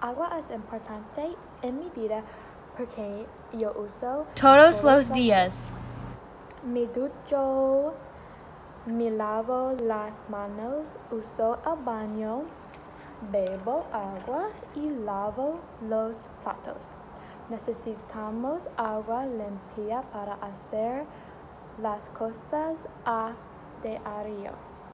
Agua es importante en mi vida porque yo uso Todos los días. Me ducho, me lavo las manos, uso el baño, bebo agua y lavo los platos. Necesitamos agua limpia para hacer las cosas a diario.